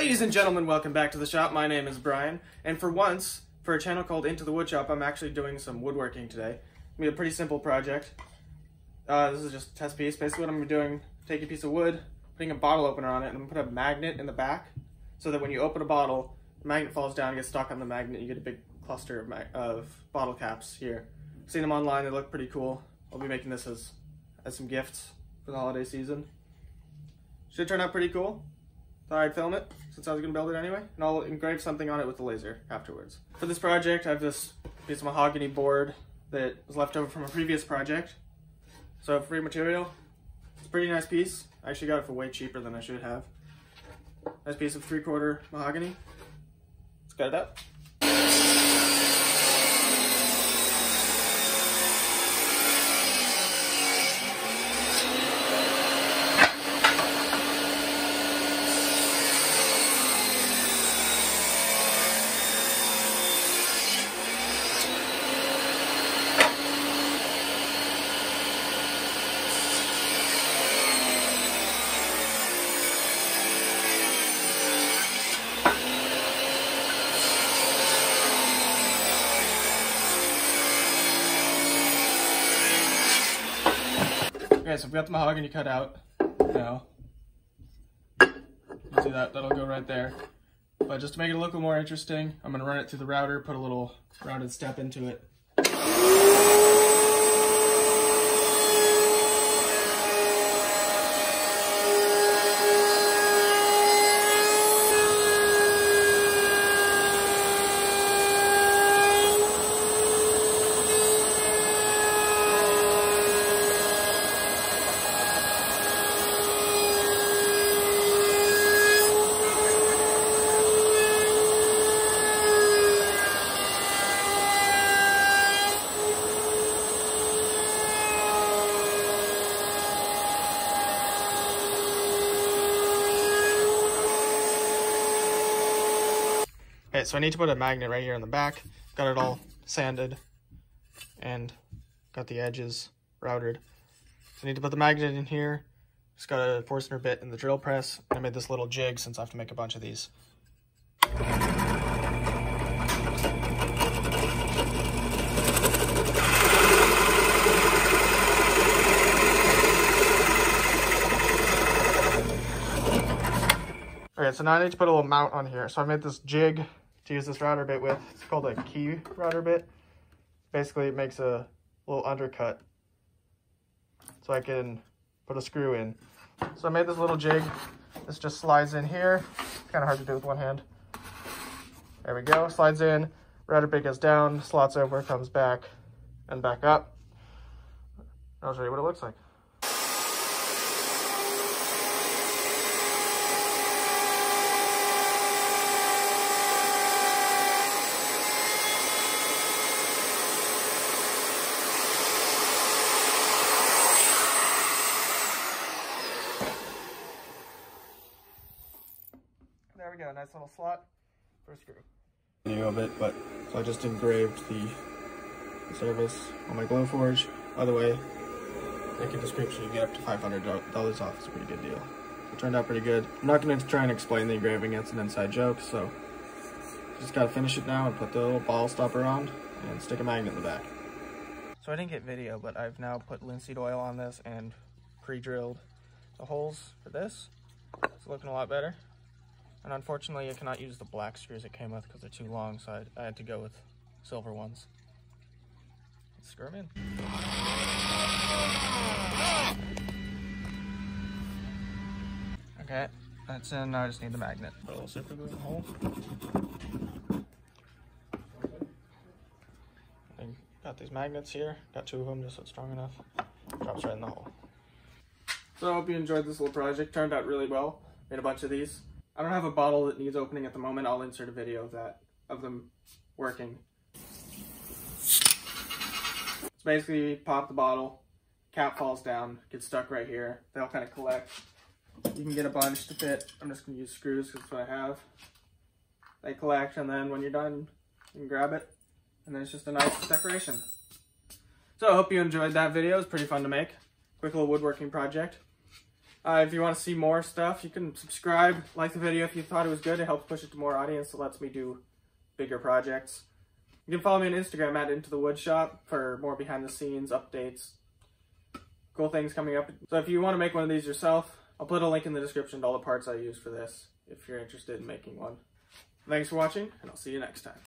Ladies and gentlemen, welcome back to the shop. My name is Brian, and for once, for a channel called Into the Woodshop, I'm actually doing some woodworking today. I a pretty simple project. Uh, this is just a test piece. Basically what I'm doing, take a piece of wood, putting a bottle opener on it, and I'm gonna put a magnet in the back, so that when you open a bottle, the magnet falls down, gets stuck on the magnet, you get a big cluster of, of bottle caps here. seen them online, they look pretty cool. I'll be making this as, as some gifts for the holiday season. Should turn out pretty cool. Thought I'd film it since I was gonna build it anyway, and I'll engrave something on it with the laser afterwards. For this project, I have this piece of mahogany board that was left over from a previous project. So free material. It's a pretty nice piece. I actually got it for way cheaper than I should have. Nice piece of three quarter mahogany. Let's cut it up. Okay, so we got the mahogany cut out now. You see that? That'll go right there. But just to make it look a little more interesting, I'm gonna run it through the router, put a little rounded step into it. Okay, so I need to put a magnet right here in the back. Got it all sanded and got the edges routed. So I need to put the magnet in here. Just got a Forstner bit in the drill press. I made this little jig since I have to make a bunch of these. Okay, so now I need to put a little mount on here. So I made this jig to use this router bit with. It's called a key router bit. Basically, it makes a little undercut so I can put a screw in. So I made this little jig. This just slides in here. It's kind of hard to do with one hand. There we go, slides in. Router bit goes down, slots over, comes back, and back up. I'll show you what it looks like. There we go, nice little slot for a screw. Video of it, but so I just engraved the, the service on my Glowforge. By the way, link in description, you get up to $500 off. It's a pretty good deal. It turned out pretty good. I'm not going to try and explain the engraving, it's an inside joke, so just got to finish it now and put the little ball stopper on and stick a magnet in the back. So I didn't get video, but I've now put linseed oil on this and pre-drilled the holes for this. It's looking a lot better. And unfortunately, I cannot use the black screws it came with because they're too long, so I, I, had to go with silver ones. Let's screw them in. Okay, that's in. Now I just need the magnet. Put a little super glue in the hole. got these magnets here. Got two of them just so it's strong enough. Drops right in the hole. So I hope you enjoyed this little project. Turned out really well. Made a bunch of these. I don't have a bottle that needs opening at the moment. I'll insert a video of that, of them working. So basically, pop the bottle, cap falls down, gets stuck right here. They all kind of collect. You can get a bunch to fit. I'm just going to use screws because that's what I have. They collect, and then when you're done, you can grab it. And then it's just a nice decoration. So I hope you enjoyed that video. It was pretty fun to make. Quick little woodworking project. Uh, if you want to see more stuff, you can subscribe, like the video if you thought it was good. It helps push it to more audience. It lets me do bigger projects. You can follow me on Instagram at Into the Woodshop for more behind the scenes updates, cool things coming up. So if you want to make one of these yourself, I'll put a link in the description to all the parts I use for this if you're interested in making one. Thanks for watching, and I'll see you next time.